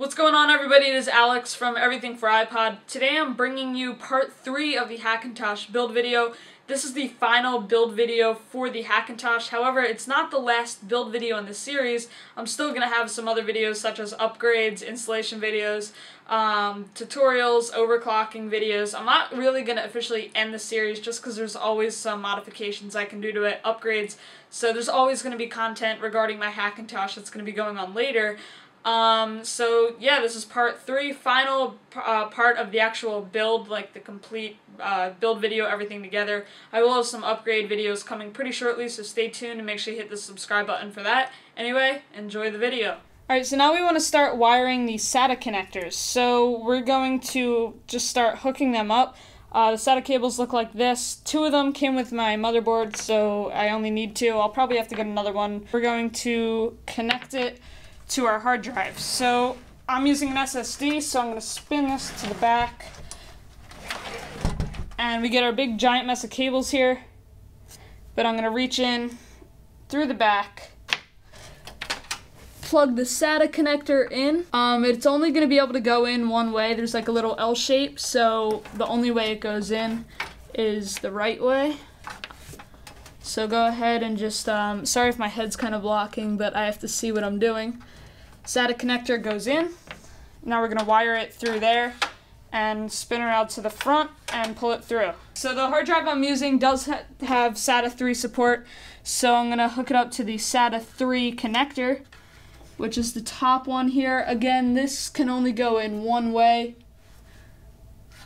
What's going on everybody? It is Alex from Everything for iPod. Today I'm bringing you part 3 of the Hackintosh build video. This is the final build video for the Hackintosh. However, it's not the last build video in the series. I'm still going to have some other videos such as upgrades, installation videos, um, tutorials, overclocking videos. I'm not really going to officially end the series just because there's always some modifications I can do to it, upgrades. So there's always going to be content regarding my Hackintosh that's going to be going on later. Um, so yeah, this is part three, final uh, part of the actual build, like the complete uh, build video, everything together. I will have some upgrade videos coming pretty shortly, so stay tuned and make sure you hit the subscribe button for that. Anyway, enjoy the video. Alright, so now we want to start wiring the SATA connectors. So we're going to just start hooking them up. Uh, the SATA cables look like this. Two of them came with my motherboard, so I only need two. I'll probably have to get another one. We're going to connect it to our hard drive. So I'm using an SSD, so I'm going to spin this to the back. And we get our big giant mess of cables here. But I'm going to reach in through the back, plug the SATA connector in. Um, it's only going to be able to go in one way. There's like a little L shape, so the only way it goes in is the right way. So go ahead and just, um, sorry if my head's kind of blocking, but I have to see what I'm doing. SATA connector goes in. Now we're going to wire it through there and spin her out to the front and pull it through. So the hard drive I'm using does ha have SATA 3 support, so I'm going to hook it up to the SATA 3 connector, which is the top one here. Again, this can only go in one way.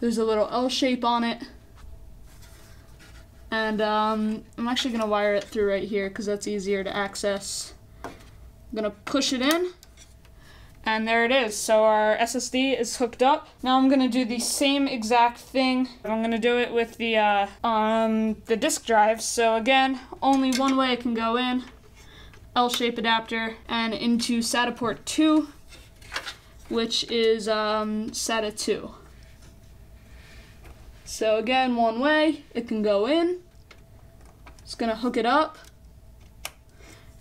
There's a little L shape on it. And um, I'm actually going to wire it through right here because that's easier to access. I'm going to push it in and there it is. So our SSD is hooked up. Now I'm gonna do the same exact thing. I'm gonna do it with the uh, um, the disk drive. So again, only one way it can go in. L-shape adapter and into SATA port 2, which is um, SATA 2. So again, one way, it can go in. Just gonna hook it up.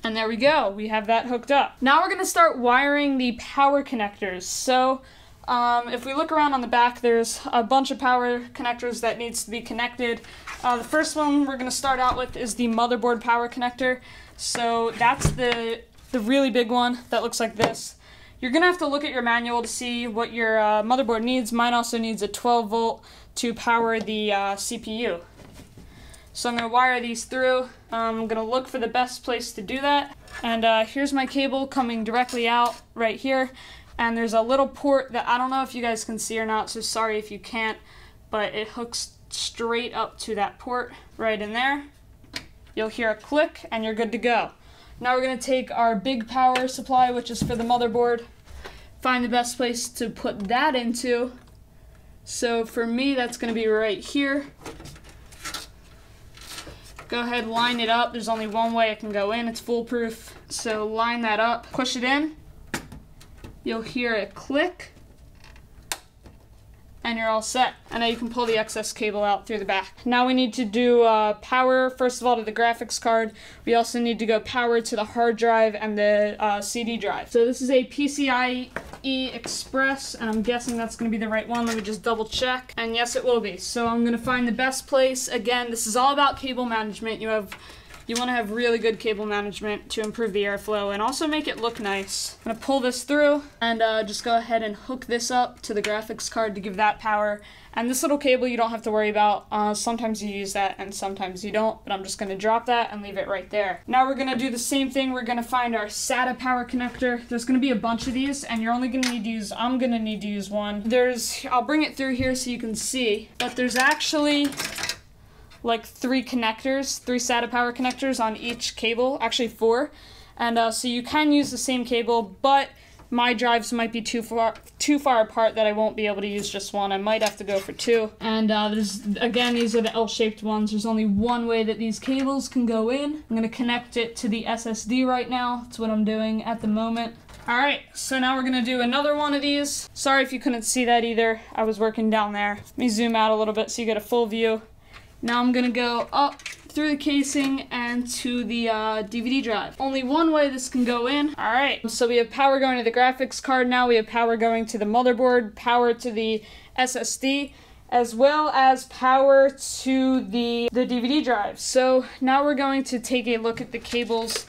And there we go, we have that hooked up. Now we're gonna start wiring the power connectors. So um, if we look around on the back, there's a bunch of power connectors that needs to be connected. Uh, the first one we're gonna start out with is the motherboard power connector. So that's the, the really big one that looks like this. You're gonna have to look at your manual to see what your uh, motherboard needs. Mine also needs a 12 volt to power the uh, CPU. So I'm to wire these through. Um, I'm to look for the best place to do that. And uh, here's my cable coming directly out right here. And there's a little port that I don't know if you guys can see or not, so sorry if you can't. But it hooks straight up to that port right in there. You'll hear a click and you're good to go. Now we're to take our big power supply, which is for the motherboard, find the best place to put that into. So for me, that's to be right here. Go ahead, line it up. There's only one way it can go in. It's foolproof. So line that up, push it in. You'll hear it click and you're all set. And now you can pull the excess cable out through the back. Now we need to do uh, power, first of all, to the graphics card. We also need to go power to the hard drive and the uh, CD drive. So this is a PCIe Express, and I'm guessing that's going to be the right one. Let me just double check. And yes, it will be. So I'm going to find the best place. Again, this is all about cable management. You have you want to have really good cable management to improve the airflow and also make it look nice. I'm going to pull this through and uh, just go ahead and hook this up to the graphics card to give that power. And this little cable you don't have to worry about. Uh, sometimes you use that and sometimes you don't, but I'm just going to drop that and leave it right there. Now we're going to do the same thing. We're going to find our SATA power connector. There's going to be a bunch of these and you're only going to need to use, I'm going to need to use one. There's, I'll bring it through here so you can see, but there's actually like three connectors, three SATA power connectors on each cable, actually four. And uh, so you can use the same cable, but my drives might be too far too far apart that I won't be able to use just one. I might have to go for two. And uh, there's again, these are the L-shaped ones. There's only one way that these cables can go in. I'm gonna connect it to the SSD right now. That's what I'm doing at the moment. Alright, so now we're gonna do another one of these. Sorry if you couldn't see that either. I was working down there. Let me zoom out a little bit so you get a full view. Now I'm gonna go up through the casing and to the uh, DVD drive. Only one way this can go in. All right, so we have power going to the graphics card now. We have power going to the motherboard, power to the SSD, as well as power to the, the DVD drive. So now we're going to take a look at the cables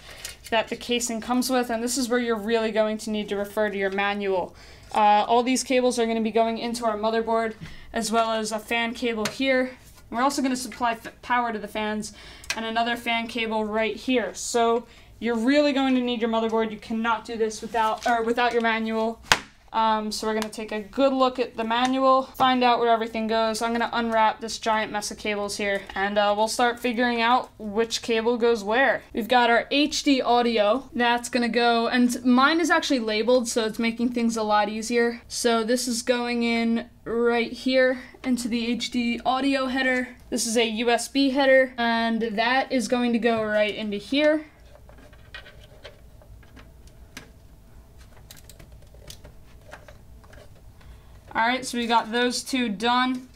that the casing comes with, and this is where you're really going to need to refer to your manual. Uh, all these cables are going to be going into our motherboard, as well as a fan cable here. We're also going to supply power to the fans, and another fan cable right here. So you're really going to need your motherboard. You cannot do this without or without your manual. Um, so we're going to take a good look at the manual, find out where everything goes. I'm going to unwrap this giant mess of cables here, and uh, we'll start figuring out which cable goes where. We've got our HD audio. That's going to go, and mine is actually labeled, so it's making things a lot easier. So this is going in right here into the HD audio header. This is a USB header, and that is going to go right into here. Alright, so we got those two done.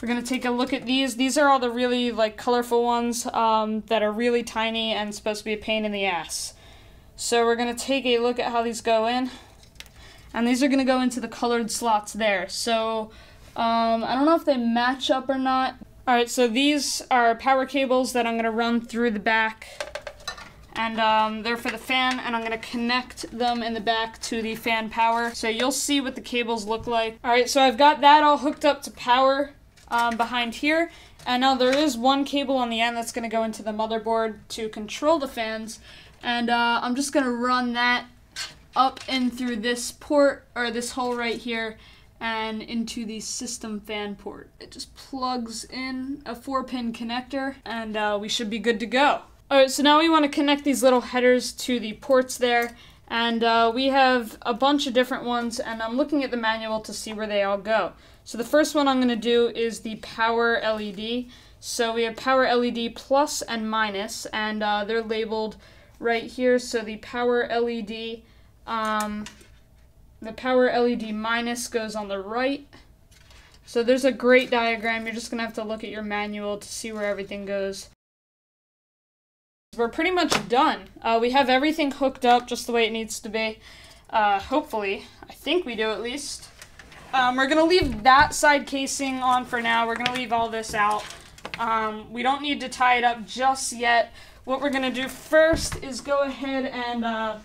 We're to take a look at these. These are all the really like colorful ones um, that are really tiny and supposed to be a pain in the ass. So we're to take a look at how these go in. And these are going to go into the colored slots there. So um, I don't know if they match up or not. Alright, so these are power cables that I'm going to run through the back. And um, they're for the fan and I'm gonna connect them in the back to the fan power. So you'll see what the cables look like. All right so I've got that all hooked up to power um, behind here. And now there is one cable on the end that's gonna go into the motherboard to control the fans. And uh, I'm just gonna run that up in through this port or this hole right here and into the system fan port. It just plugs in a four pin connector and uh, we should be good to go. Alright, so now we want to connect these little headers to the ports there. And uh, we have a bunch of different ones, and I'm looking at the manual to see where they all go. So the first one I'm going to do is the power LED. So we have power LED plus and minus, and uh, they're labeled right here. So the power LED, um, the power LED minus goes on the right. So there's a great diagram. You're just going to have to look at your manual to see where everything goes. We're pretty much done. Uh, we have everything hooked up just the way it needs to be. Uh, hopefully. I think we do at least. Um, we're going to leave that side casing on for now. We're going to leave all this out. Um, we don't need to tie it up just yet. What we're going to do first is go ahead and uh,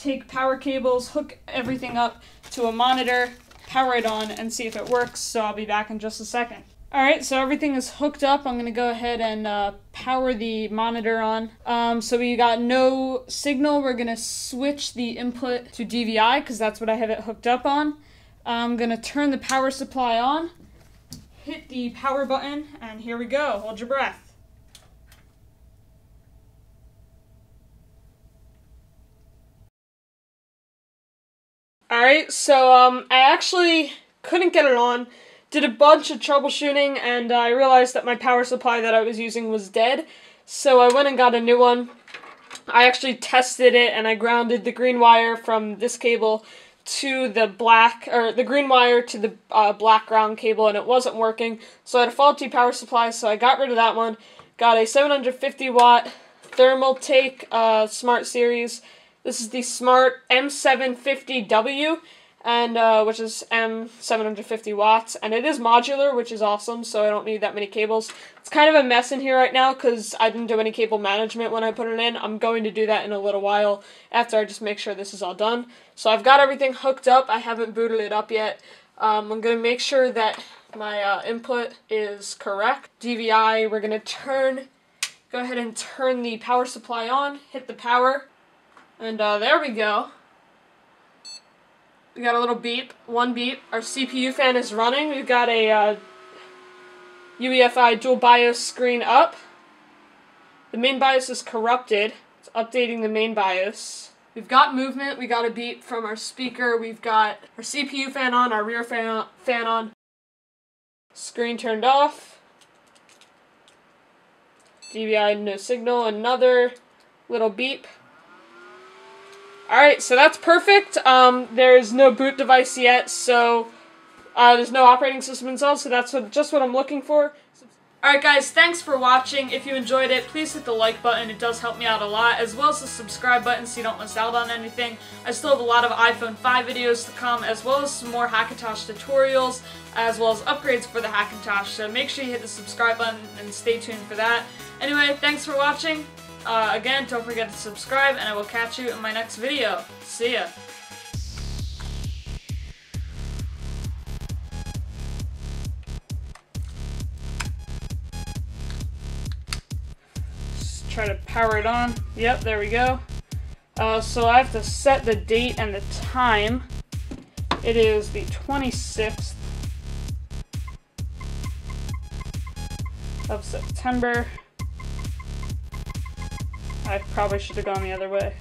take power cables, hook everything up to a monitor, power it on, and see if it works. So I'll be back in just a second. Alright, so everything is hooked up. I'm going to go ahead and uh, power the monitor on. Um, so we got no signal. We're going to switch the input to DVI because that's what I have it hooked up on. I'm going to turn the power supply on, hit the power button, and here we go. Hold your breath. Alright, so um, I actually couldn't get it on did a bunch of troubleshooting and uh, I realized that my power supply that I was using was dead. So I went and got a new one. I actually tested it and I grounded the green wire from this cable to the black or the green wire to the uh, black ground cable and it wasn't working. So I had a faulty power supply so I got rid of that one. Got a 750 watt Thermaltake uh, Smart Series. This is the Smart M750W and uh, which is M750 watts, and it is modular, which is awesome, so I don't need that many cables. It's kind of a mess in here right now because I didn't do any cable management when I put it in. I'm going to do that in a little while after I just make sure this is all done. So I've got everything hooked up. I haven't booted it up yet. Um, I'm going to make sure that my uh, input is correct. DVI, we're going to turn, go ahead and turn the power supply on, hit the power, and uh, there we go. We got a little beep, one beep. Our CPU fan is running. We've got a uh, UEFI dual BIOS screen up. The main BIOS is corrupted. It's updating the main BIOS. We've got movement. We got a beep from our speaker. We've got our CPU fan on, our rear fan, fan on. Screen turned off. DVI no signal. Another little beep. Alright, so that's perfect. Um, there's no boot device yet, so uh, there's no operating system installed, so that's what, just what I'm looking for. Alright guys, thanks for watching. If you enjoyed it, please hit the like button. It does help me out a lot, as well as the subscribe button so you don't miss out on anything. I still have a lot of iPhone 5 videos to come, as well as some more Hackintosh tutorials, as well as upgrades for the Hackintosh. So make sure you hit the subscribe button and stay tuned for that. Anyway, thanks for watching. Uh, again, don't forget to subscribe, and I will catch you in my next video. See ya. try to power it on. Yep, there we go. Uh, so I have to set the date and the time. It is the 26th of September. I probably should have gone the other way.